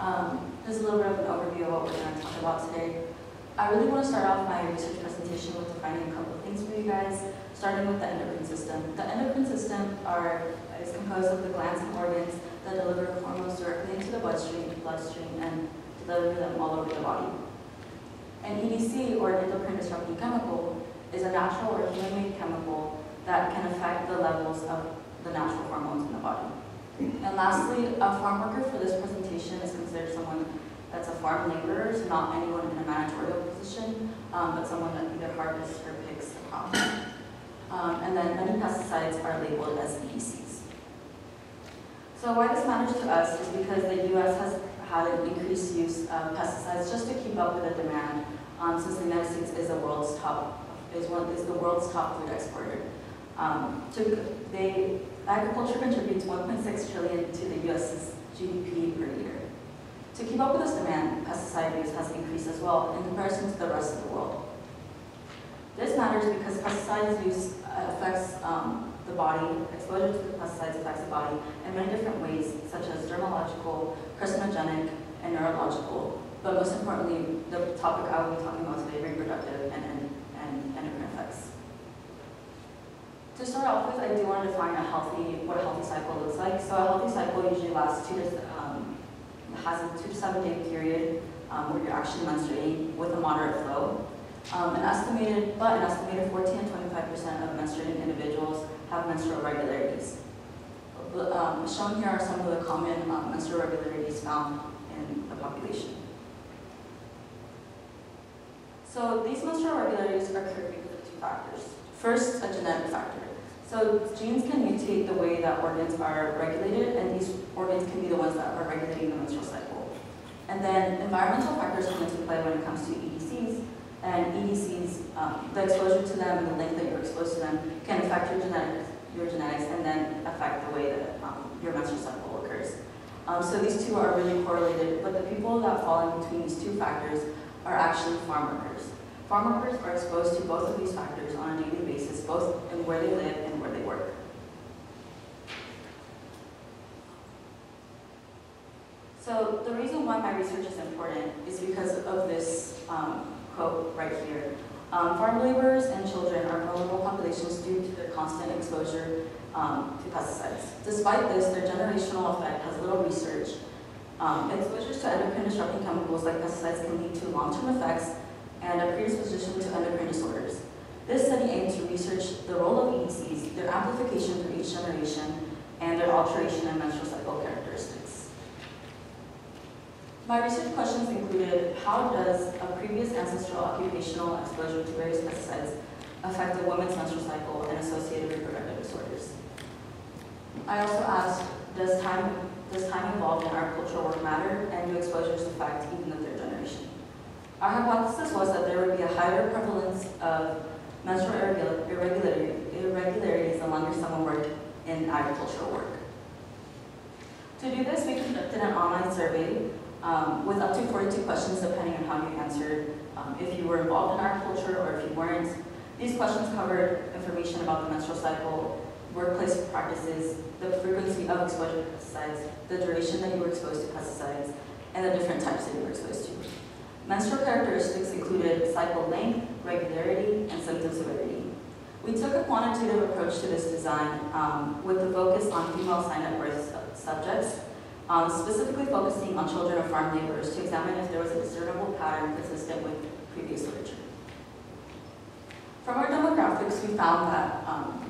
Um, Here's a little bit of an overview of what we're going to talk about today. I really want to start off my research presentation with defining a couple of things for you guys, starting with the endocrine system. The endocrine system are, is composed of the glands and organs that deliver hormones directly into the bloodstream, bloodstream and deliver them all over the body. An EDC, or an endocrine disrupting chemical, is a natural or human-made chemical that can affect the levels of the natural hormones in the body. And lastly, a farm worker for this presentation is considered someone that's a farm laborer, so not anyone in a managerial position, um, but someone that either harvests or picks the crop. Um, and then many pesticides are labeled as EDCs. So why this matters to us is because the U.S. has had an increased use of pesticides just to keep up with the demand, um, since the United States is the world's top is one is the world's top food exporter. Um, to, they Agriculture contributes 1.6 trillion to the U.S.'s GDP per year. To keep up with this demand, pesticide use has increased as well in comparison to the rest of the world. This matters because pesticides use affects um, the body, exposure to the pesticides affects the body in many different ways, such as dermatological, carcinogenic, and neurological. But most importantly, the topic I will be talking about today, reproductive and, and, and endocrine effects. To start off with, I do want to define a healthy, what a healthy cycle looks like. So a healthy cycle usually lasts two to, um, has a two to seven day period um, where you're actually menstruating with a moderate flow. Um, an estimated, but an estimated 14 to 25% of menstruating individuals have menstrual irregularities. Um, shown here are some of the common um, menstrual irregularities found in the population. So these menstrual irregularities are because of two factors. First, a genetic factor. So genes can mutate the way that organs are regulated, and these organs can be the ones that are regulating the menstrual cycle. And then environmental factors come into play when it comes to EDCs, and EDCs, um, the exposure to them and the length that you're exposed to them can affect your genetics, your genetics and then affect the way that um, your menstrual cycle occurs. Um, so these two are really correlated, but the people that fall in between these two factors are actually farm workers. Farm workers are exposed to both of these factors on a daily basis, both in where they live and where they work. So the why my research is important is because of this um, quote right here. Um, farm laborers and children are vulnerable populations due to their constant exposure um, to pesticides. Despite this, their generational effect has little research. Um, exposures to endocrine disrupting chemicals like pesticides can lead to long-term effects and a predisposition to endocrine disorders. This study aims to research the role of EDCs, their amplification for each generation, and their alteration in menstrual cycle characteristics. My research questions included how does a previous ancestral occupational exposure to various pesticides affect a woman's menstrual cycle and associated reproductive disorders? I also asked, does time, does time involved in agricultural work matter, and do exposures affect even the third generation? Our hypothesis was that there would be a higher prevalence of menstrual irregularities the longer someone worked in agricultural work. To do this, we conducted an online survey um, with up to 42 questions depending on how you answered, um, if you were involved in agriculture or if you weren't. These questions covered information about the menstrual cycle, workplace practices, the frequency of exposure to pesticides, the duration that you were exposed to pesticides, and the different types that you were exposed to. Menstrual characteristics included cycle length, regularity, and symptom severity. We took a quantitative approach to this design um, with the focus on female sign-up birth subjects, um, specifically focusing on children of farm laborers to examine if there was a discernible pattern consistent with previous literature. From our demographics, we found that um,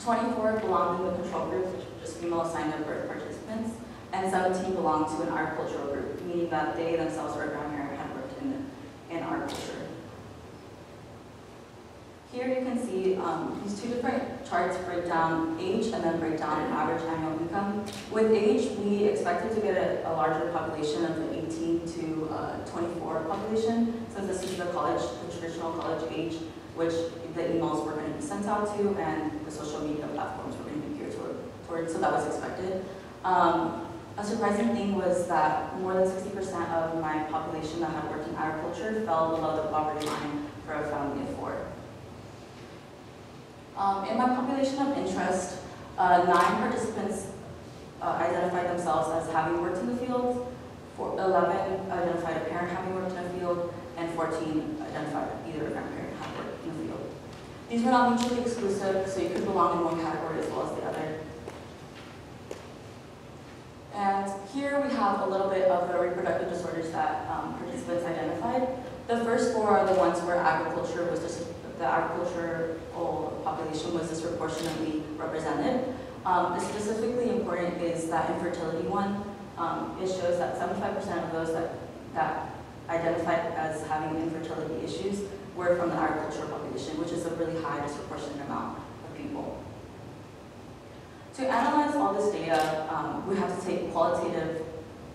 24 belonged to the control group, which were just female assigned at birth participants, and 17 belonged to an agricultural group, meaning that they themselves were a grandmother had worked in agriculture. Here you can see um, these two different charts break down age and then break down average annual income. With age, we expected to get a, a larger population of the 18 to uh, 24 population, since this is the college, the traditional college age, which the emails were going to be sent out to and the social media platforms were going to be geared toward, toward so that was expected. Um, a surprising thing was that more than 60% of my population that had worked in agriculture fell below the poverty line for a family of four. Um, in my population of interest, uh, nine participants uh, identified themselves as having worked in the field. For, uh, 11 identified a parent having worked in a field, and 14 identified either a grandparent had worked in the field. These were not mutually exclusive, so you could belong in one category as well as the other. And here we have a little bit of the reproductive disorders that um, participants identified. The first four are the ones where agriculture was just, the agricultural population was disproportionately represented. Um, specifically important is that infertility one. Um, it shows that 75% of those that, that identified as having infertility issues were from the agricultural population, which is a really high disproportionate amount of people. To analyze all this data, um, we have to take qualitative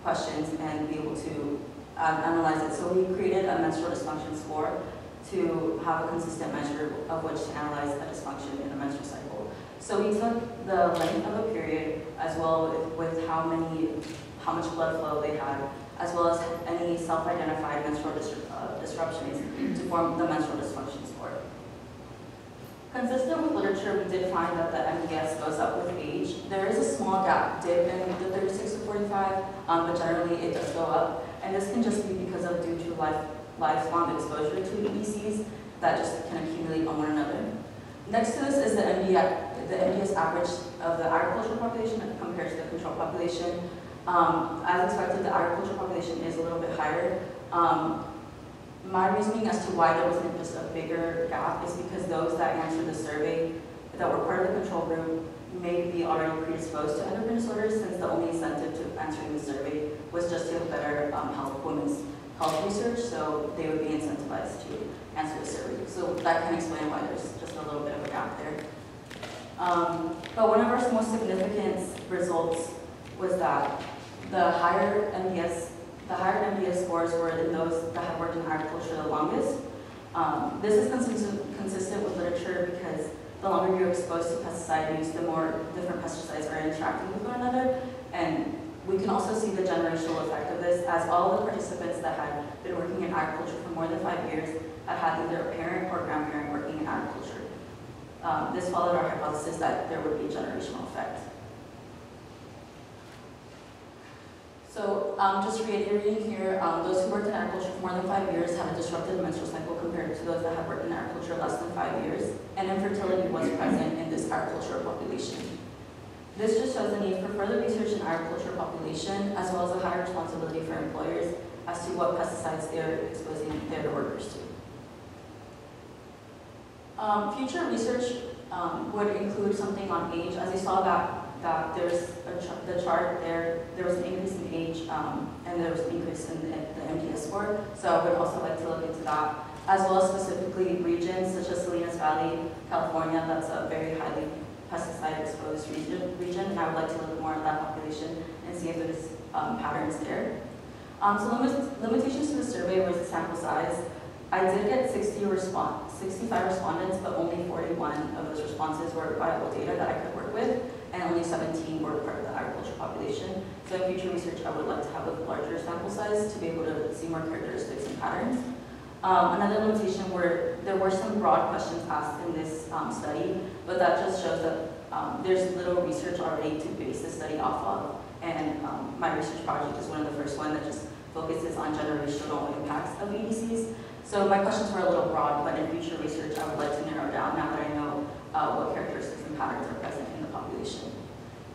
questions and be able to um, analyze it. So we created a menstrual dysfunction score to have a consistent measure of which to analyze a dysfunction in the menstrual cycle. So we took the length of a period as well with, with how many, how much blood flow they had, as well as any self-identified menstrual dis uh, disruptions to form the menstrual dysfunction score. Consistent with literature, we did find that the MDS goes up with age. There is a small gap dip in the 36 to 45, um, but generally it does go up. And this can just be because of due to life, lifelong exposure to EDCs that just can accumulate on one another. Next to this is the MDS, the MDS average of the agricultural population compared to the control population. Um, as expected, the agricultural population is a little bit higher. Um, my reasoning as to why there wasn't just a bigger gap is because those that answered the survey that were part of the control group may be already predisposed to endocrine disorders since the only incentive to answering the survey was just to have better um, health, research, so they would be incentivized to answer the survey. So that can explain why there's just a little bit of a gap there. Um, but one of our most significant results was that the higher MDS the higher MDS scores were in those that had worked in agriculture the longest. Um, this is consistent, consistent with literature because the longer you're exposed to pesticide use, the more different pesticides are interacting with one another. And we can also see the generational effect of this as all the participants that had been working in agriculture for more than five years had had either a parent or grandparent working in agriculture. Um, this followed our hypothesis that there would be a generational effect. So um, just reiterating here, um, those who worked in agriculture for more than five years had a disrupted menstrual cycle compared to those that had worked in agriculture less than five years, and infertility was present in this agricultural population. This just shows the need for further research in agriculture population, as well as a higher responsibility for employers as to what pesticides they're exposing their workers to. Um, future research um, would include something on age. As you saw that that there's ch the chart there, there was an increase in age um, and there was an increase in the, the score. So I would also like to look into that, as well as specifically regions such as Salinas Valley, California, that's a very highly pesticide exposed region, region and I would like to look more at that population and see if there's um, patterns there. Um, so limit, limitations to the survey was the sample size. I did get 60 respond, 65 respondents, but only 41 of those responses were viable data that I could work with and only 17 were part of the agriculture population. So in future research, I would like to have a larger sample size to be able to see more characteristics and patterns. Um, another limitation were there were some broad questions asked in this um, study, but that just shows that um, there's little research already to base the study off of. And um, my research project is one of the first one that just focuses on generational impacts of EDCs. So my questions were a little broad, but in future research, I would like to narrow down now that I know uh, what characteristics and patterns are present in the population.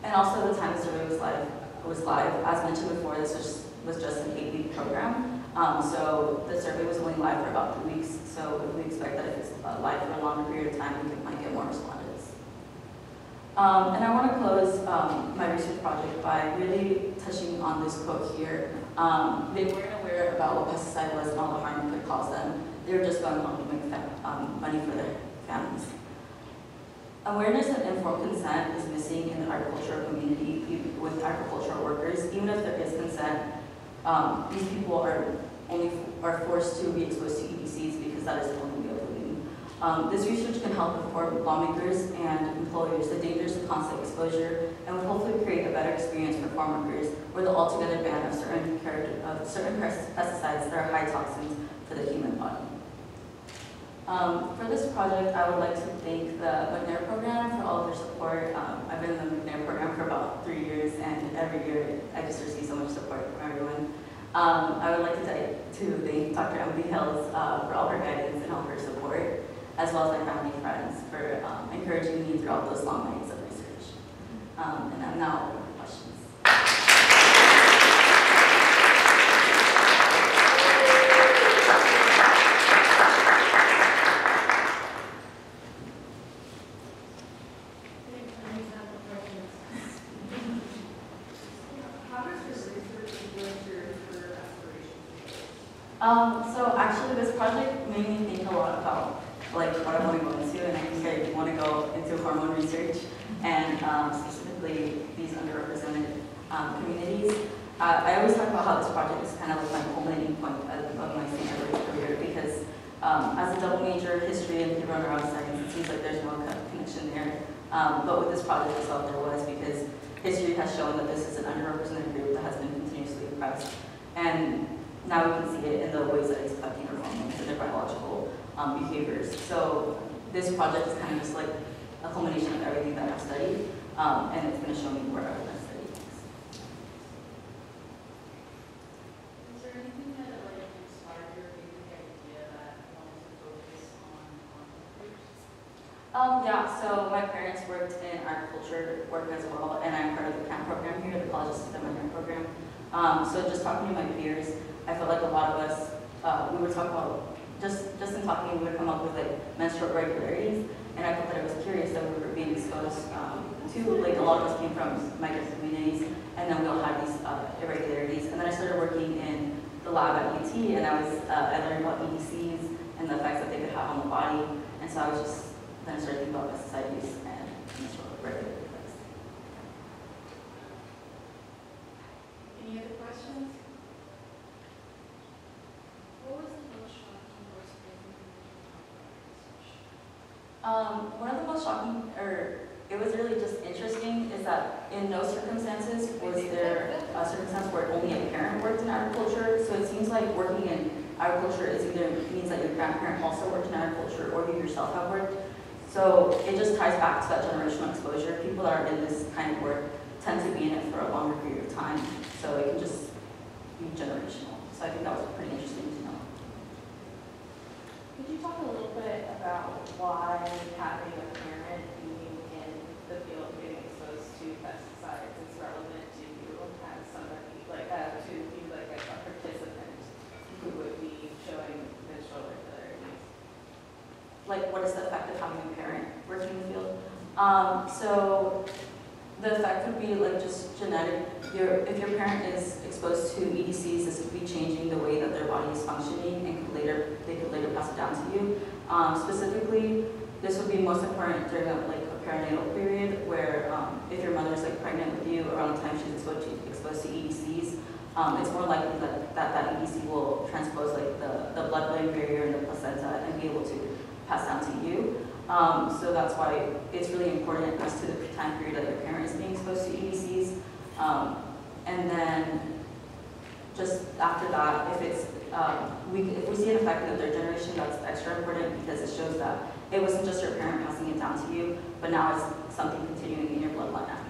And also the time the survey was live, was live. As mentioned before, this was, was just an eight-week program. Um, so the survey was only live for about three weeks. So we expect that if it's uh, live for a longer period of time, we might get more respondents. Um, and I want to close um, my research project by really touching on this quote here. Um, they weren't aware about what pesticide was and all the harm it could cause them. They were just going home to make um, money for their families. Awareness of informed consent is missing in the agricultural community with agricultural workers. Even if there is consent, um, these people are only are forced to be exposed to EDCs because that is the only way of living. Um, this research can help inform lawmakers and employers the dangers of constant exposure and would hopefully create a better experience for farm workers where the altogether ban of certain, of certain pesticides that are high toxins for the human body. Um, for this project, I would like to thank the McNair program for all of their support. Um, I've been in the McNair program for about every year I just receive so much support from everyone. Um, I would like to, thank- to thank Dr. Emily Hills uh, for all her guidance and all her support, as well as my family and friends for um, encouraging me throughout those long nights of research. Um, and I'm now open for questions. How does your research influence your career aspirations? Um, so actually, this project made me think a lot about like what I want to go into, and I think I want to go into hormone research and um, specifically these underrepresented um, communities. Uh, I always talk about how this project is kind of like my culminating point of, of my senior career because um, as a double major, history and behavioral science, it seems like there's no connection there. Um, but with this project itself, there was because history has shown that this is an underrepresented group that has been continuously oppressed. And now we can see it in the ways that it's affecting our hormones and their biological um, behaviors. So this project is kind of just like a culmination of everything that I've studied, um, and it's going to show me where I want to study next. Is there anything that like inspired you or gave you the idea that you wanted to focus on conflict? Um, yeah, so my parents worked in agriculture work as well, and I'm part of the camp program here, the College of System Engineering Program. Um, so just talking to my peers, I felt like a lot of us, uh, we were talking about, just, just in talking, we would come up with like menstrual irregularities, and I thought that I was curious that we were being exposed um, to, like a lot of us came from migrant communities, and then we all had these uh, irregularities. And then I started working in the lab at UT, and I was, uh, I learned about EDCs and the effects that they could have on the body, and so I was just, then I started thinking about pesticide and menstrual irregularity effects. Any other questions? What was the most shocking or surprising thing that you found about your research? Um, one of the most shocking, or it was really just interesting, is that in no circumstances was there a circumstance where only a parent worked in agriculture. So it seems like working in agriculture is either means that your grandparent also worked in agriculture or you yourself have worked. So it just ties back to that generational exposure. People that are in this kind of work tend to be in it for a longer period of time. So it can just be generational. So I think that was pretty interesting to know. Could you talk a little bit about why having a parent being in the field getting exposed to pesticides is relevant to you as somebody, like, uh, to be like a participant who would be showing visual irregularities? like what is the effect of having a parent working in the field? Um, so the effect would be like just genetic. Your, if your parent is exposed to EDCs, this could be changing the way that their body is functioning and could later they could later pass it down to you. Um, specifically, this would be most important during a, like a perinatal period where um, if your mother is like pregnant with you around the time she's exposed to, exposed to EDCs, um, it's more likely that, that that EDC will transpose like the, the blood-brain barrier and the placenta and be able to pass down to you. Um, so that's why it's really important as to the time period that your parent is being exposed to EDCs. Um, and then just after that, if it's um, we, if we see an effect in the third generation, that's extra important because it shows that it wasn't just your parent passing it down to you, but now it's something continuing in your bloodline